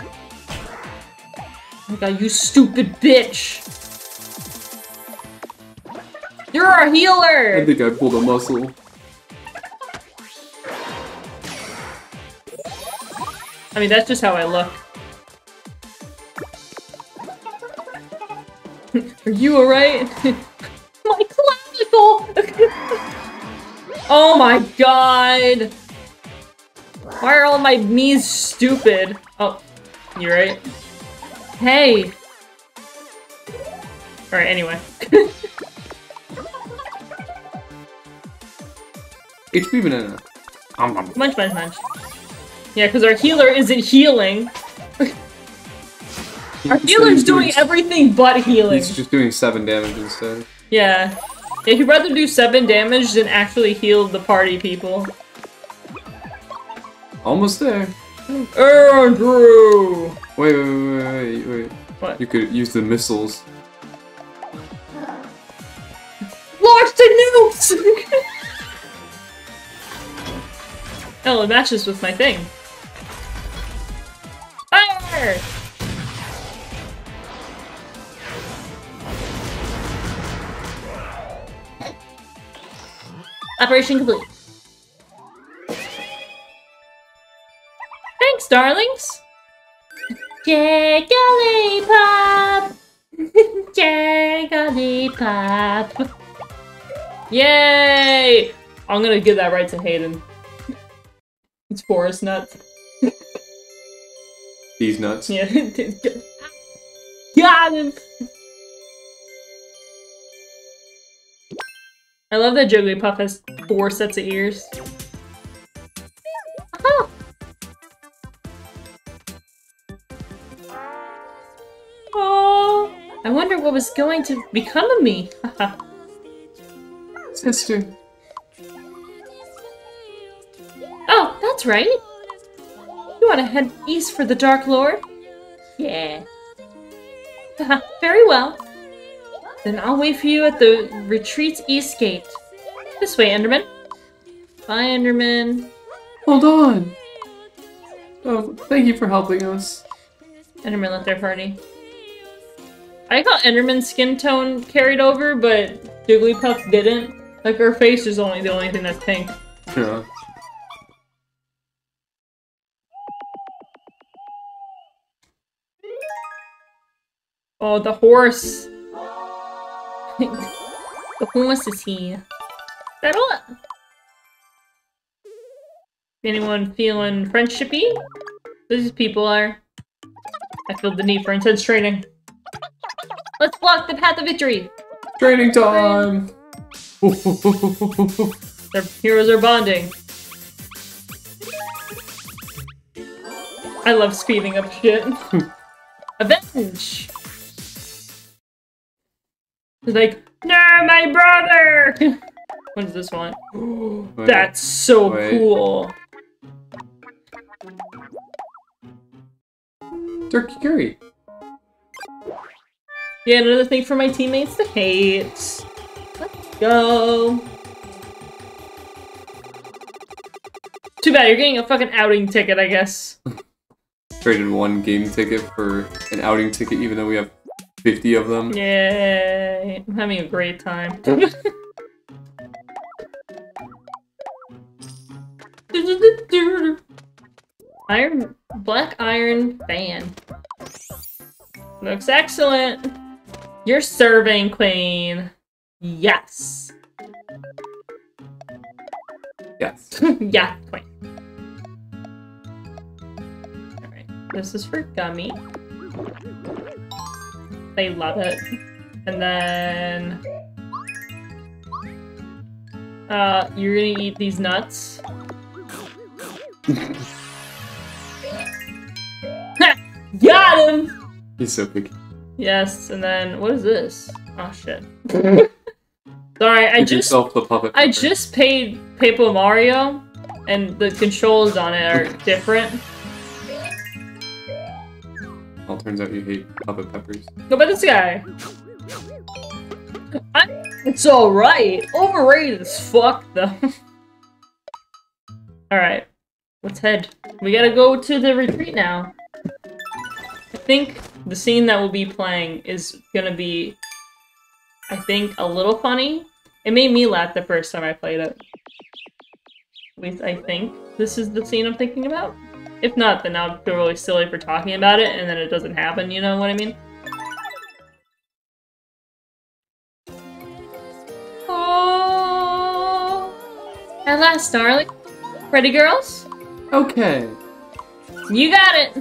Oh my god, you stupid bitch! You're a healer! I think I pulled a muscle. I mean, that's just how I look. [LAUGHS] Are you alright? [LAUGHS] my clavicle! [LAUGHS] oh my god! Why are all my knees stupid? Oh, you right? Hey! Alright, anyway. HP banana. Um, um. munch, munch, munch. Yeah, because our healer isn't healing. [LAUGHS] Our healer's doing everything but healing. He's just doing seven damage instead. Yeah. Yeah, he'd rather do 7 damage than actually heal the party people. Almost there. Andrew! Wait, wait, wait, wait, wait. What? You could use the missiles. Launch the nukes! [LAUGHS] oh, it matches with my thing. Fire! Operation complete. Thanks, darlings! Jigglypuff! [LAUGHS] Jigglypuff! Yay! I'm gonna give that right to Hayden. It's forest nuts. These nuts. Yeah. [LAUGHS] Got him! I love that Jigglypuff has four sets of ears. Aha! [LAUGHS] Oh, I wonder what was going to become of me. Haha. Sister. [LAUGHS] oh, that's right. You want to head east for the Dark Lord? Yeah. [LAUGHS] Very well. Then I'll wait for you at the retreat's east gate. This way, Enderman. Bye, Enderman. Hold on. Oh, thank you for helping us. Enderman left their party. I got Enderman's skin tone carried over, but Jigglypuff's didn't. Like her face is only the only thing that's pink. Yeah. Oh, the horse. the horse is here. That what? Anyone feeling friendshipy? These people are. I feel the need for intense training. Let's block the path of victory. Training time! [LAUGHS] Their heroes are bonding. I love speeding up shit. [LAUGHS] Avenge! It's like, no, my brother! [LAUGHS] what does this want? [GASPS] Wait, That's so Wait. cool. Turkey curry. Yeah, another thing for my teammates to hate. Let's go. Too bad, you're getting a fucking outing ticket, I guess. [LAUGHS] Traded one game ticket for an outing ticket, even though we have 50 of them. Yay! I'm having a great time. [LAUGHS] iron, black iron fan. Looks excellent. You're serving, queen. Yes. Yes. [LAUGHS] yeah, queen. Alright, this is for Gummi. They love it. And then... Uh, you're gonna eat these nuts. [LAUGHS] Got him! He's so picky. Yes, and then what is this? Oh shit. Sorry, I Give just the puppet. I just paid Paper Mario, and the controls on it are different. Turns out you hate puppet peppers. Go by this guy. I, it's alright. Overrated as fuck, though. [LAUGHS] alright. Let's head. We gotta go to the retreat now. I think the scene that we'll be playing is gonna be, I think, a little funny. It made me laugh the first time I played it. At least I think this is the scene I'm thinking about. If not, then I'll feel really silly for talking about it, and then it doesn't happen, you know what I mean? Oh, at last, darling. Ready, girls? Okay. You got it!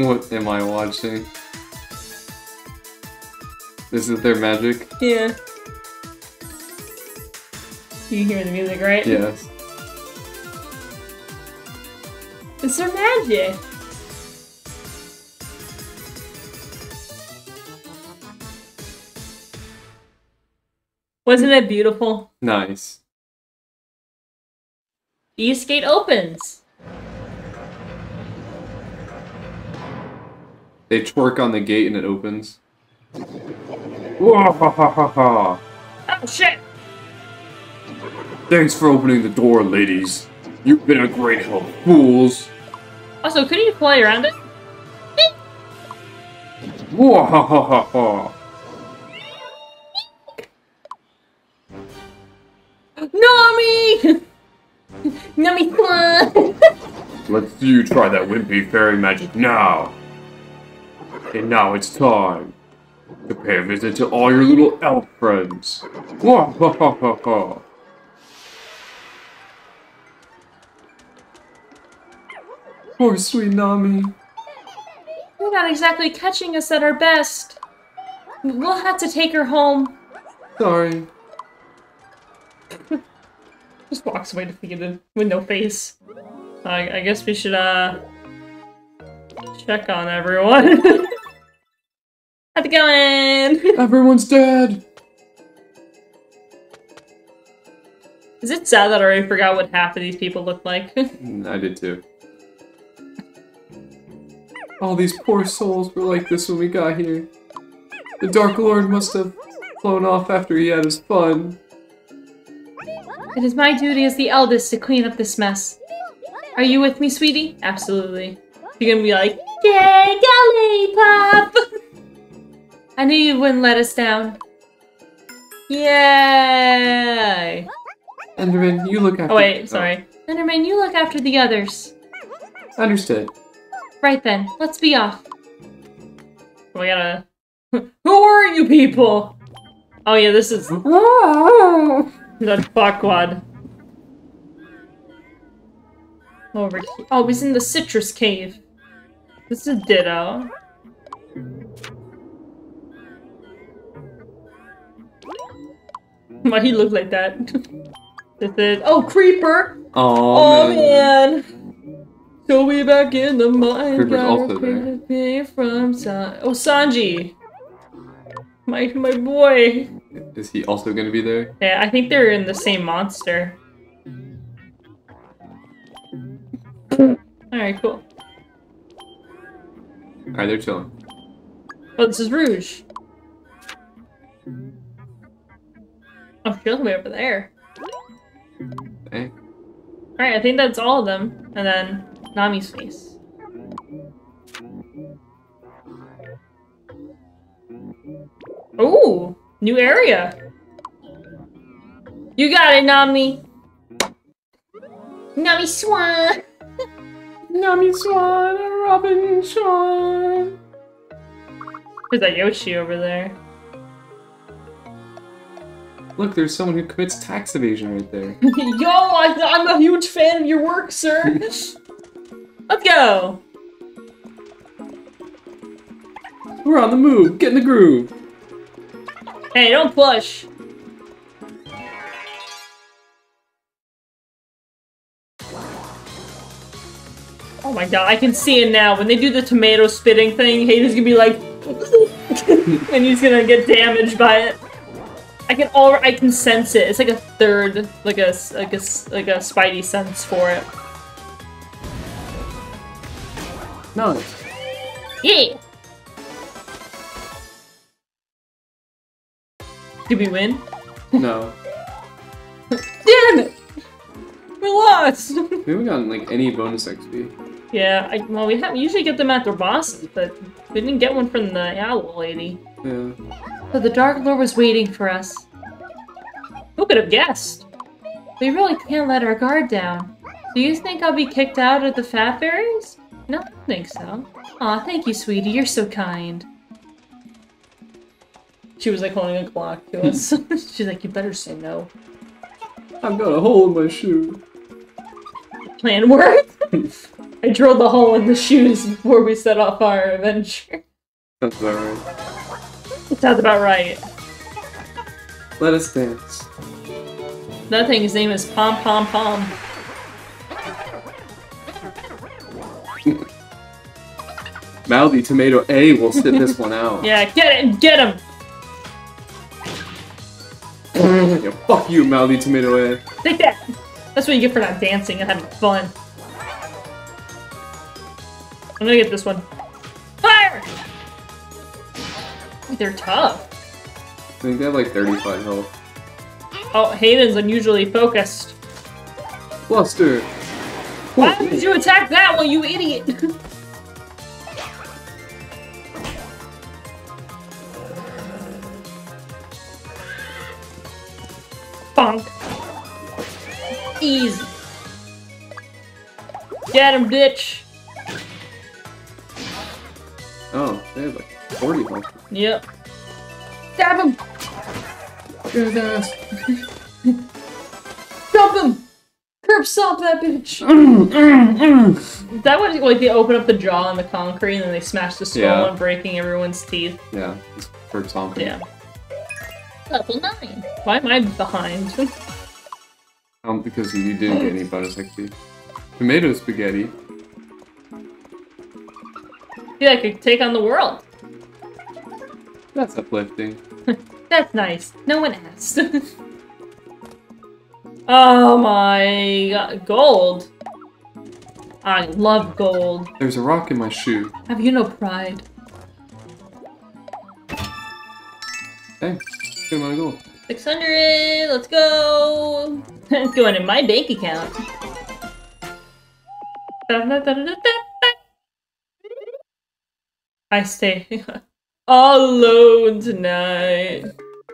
What am I watching? This is their magic? Yeah. You hear the music, right? Yes. It's their magic. Wasn't it beautiful? Nice. East gate opens. They twerk on the gate and it opens. Wahahaha. Oh shit! Thanks for opening the door, ladies. You've been a great help, fools. Also, couldn't you play around it? Wahahaha. Nami! [LAUGHS] Nami Swan! [LAUGHS] Let's see you try that wimpy fairy magic now. And now it's time to pay a visit to all your little elf friends. Poor sweet Nami. You're not exactly catching us at our best. We'll have to take her home. Sorry. [LAUGHS] Just walks away defeated with no face. I, I guess we should, uh, check on everyone. [LAUGHS] How's it going? [LAUGHS] Everyone's dead. Is it sad that I already forgot what half of these people look like? [LAUGHS] Mm, I did too. All these poor souls were like this when we got here. The Dark Lord must have flown off after he had his fun. it is my duty as the eldest to clean up this mess. Are you with me, sweetie? Absolutely. You're gonna be like, Yay, Golly Pop! [LAUGHS] I knew you wouldn't let us down. Yay! Enderman, you look after- Oh wait, sorry. Oh. Enderman, you look after the others. Understood. Right then, let's be off. We gotta... [LAUGHS] Who are you people? Oh yeah, this is [LAUGHS] ah! the fuckwad. Over here. Oh, he's in the citrus cave. This is Ditto. [LAUGHS] Why he look like that? [LAUGHS] this is... Oh, Creeper! Oh, Oh man. Show me back in the mine. Creeper's also there. from San- Oh, Sanji. My my boy. Is he also gonna be there? Yeah, I think they're in the same monster. Alright, cool. Alright, they're chilling. Oh, this is Rouge. She looks way over there. Dang. Alright, I think that's all of them. And then Nami's face. Ooh, new area. You got it, Nami. Nami Swan. [LAUGHS] Nami Swan, Robin Swan. There's that Yoshi over there. Look, there's someone who commits tax evasion right there. [LAUGHS] Yo, I, I'm a huge fan of your work, sir. [LAUGHS] Let's go. We're on the move. Get in the groove. Hey, don't push. Oh my god, I can see it now. When they do the tomato spitting thing, Hayden's gonna be like, [LAUGHS] and he's gonna get damaged by it. I can all I can sense it. It's like a third, like a like a like a spidey sense for it. Nice. Yeah. Did we win? No. [LAUGHS] Damn it! We lost. [LAUGHS] We haven't gotten like any bonus XP. yeah, I, well, we have we usually get them at their bosses, but we didn't get one from the owl lady. Yeah. So the Dark Lord was waiting for us. Who could have guessed? We really can't let our guard down. Do you think I'll be kicked out of the Fat Fairies? No, I don't think so. Aw, thank you, sweetie. You're so kind. She was like holding a clock to [LAUGHS] us. She's like, you better say no. I've got a hole in my shoe. Plan worked. [LAUGHS] I drilled the hole in the shoes before we set off our adventure. That's about right. [LAUGHS] Sounds about right. Let us dance. That thing, his name is Pom Pom Pom. [LAUGHS] Mouthy Tomato A will sit this one out. [LAUGHS] Yeah, get it, get him! Yeah, fuck you, Mouthy Tomato A. Take that! That's what you get for not dancing and having fun. I'm gonna get this one. Fire! They're tough. I think they have like 35 health. Oh, Hayden's unusually focused. Bluster! Why oh, did you attack that one, you idiot? Bonk. Easy. Get him, bitch. Oh, they have like 40 health. Yep. Stab him! Good ass. [LAUGHS] Dump him! Curb stomp that bitch! [CLEARS THROAT] That was like they open up the jaw in the concrete and then they smash the skull Yeah. and breaking everyone's teeth. Yeah, it's for stomping. Yeah. Level 9. Why am I behind? Um, because you didn't get any bonus XP. Tomato spaghetti. yeah, I could take on the world. That's uplifting. [LAUGHS] That's nice. No one asked. [LAUGHS] oh my god. Gold. I love gold. There's a rock in my shoe. Have you no pride? Hey, good amount of gold. 600! Let's go! It's [LAUGHS] going in my bank account. I stay alone tonight.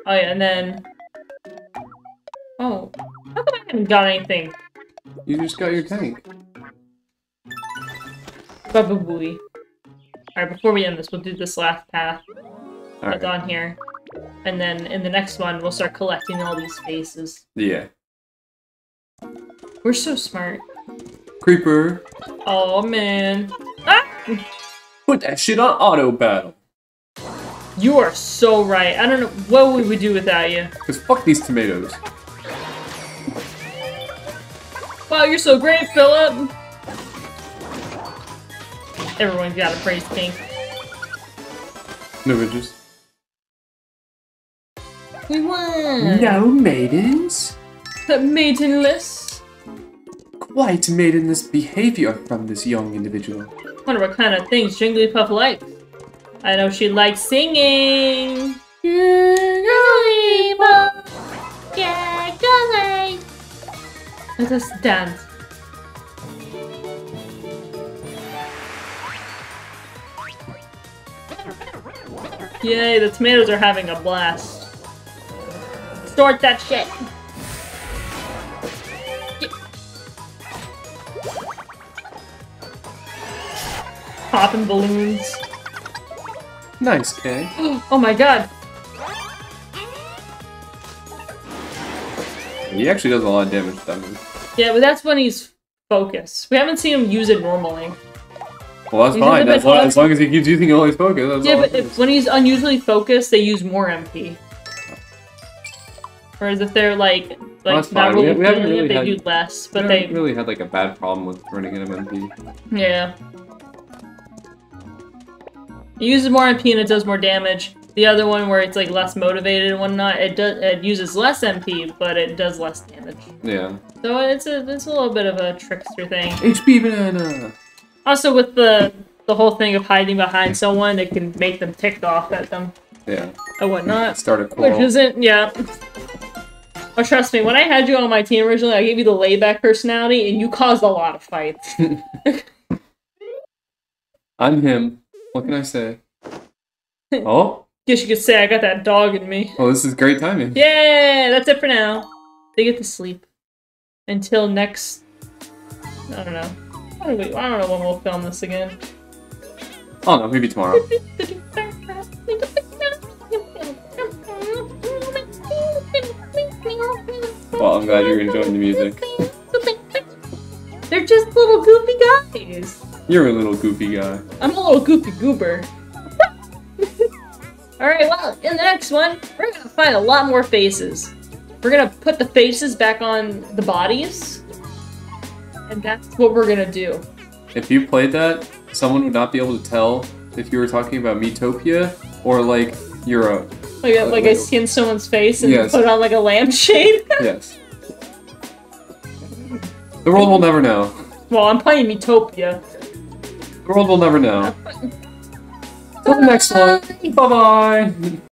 Oh yeah, and then... Oh. How come I haven't got anything? You just got your tank. Booey. Alright, before we end this, we'll do this last path that's Alright. on here. And then in the next one, we'll start collecting all these faces. Yeah. We're so smart. Creeper. Oh man. Ah! Put that shit on auto battle. You are so right. I don't know what we would we do without you. Cause fuck these tomatoes. Wow, you're so great, Phillip. Everyone's got a praise king. No bitches. We won. No maidens. The maidenless. Quite maidenless behavior from this young individual. Wonder what kind of things Jigglypuff likes. I know she likes singing. Let us dance. Yay, the tomatoes are having a blast. Start that shit! Popping balloons. Nice, Kay. [GASPS] Oh my god! He actually does a lot of damage with that move. Yeah, but that's when he's focused. We haven't seen him use it normally. Well, that's He's fine. bit As long, as long as he keeps using all his focus. That's Yeah, but if, when he's unusually focused, they use more MP. Whereas if they're like like that's not fine. We- really we haven't feeling really it, they had- do less. But haven't they really had like a bad problem with running an MP. yeah. It uses more MP and it does more damage. The other one where it's like less motivated and whatnot, it does it uses less MP, but it does less damage. Yeah. So it's a it's a little bit of a trickster thing. HP banana. Also with the the whole thing of hiding behind someone, it can make them ticked off at them Yeah. and whatnot. Start a quarrel. Which isn't, yeah. Oh, trust me, when I had you on my team originally, I gave you the layback personality, and you caused a lot of fights. [LAUGHS] I'm him. What can I say? [LAUGHS] Oh, Guess you could say I got that dog in me. well, this is great timing. Yeah, that's it for now. They get to sleep until next. I don't know. I don't know I don't know when we'll film this again. Oh no, maybe tomorrow. Well, I'm glad you're enjoying the music. They're just little goofy guys. You're a little goofy guy. I'm a little goofy goober. [LAUGHS] Alright, well, in the next one, we're gonna find a lot more faces. We're gonna put the faces back on the bodies. And that's what we're gonna do. If you played that, someone would not be able to tell if you were talking about Miitopia or like Europe. Like, Uh, like I skin someone's face and Yes. put on like a lampshade. [LAUGHS] Yes. The world will never know. well, I'm playing Miitopia. The world will never know. [LAUGHS] Till the next one. Bye bye.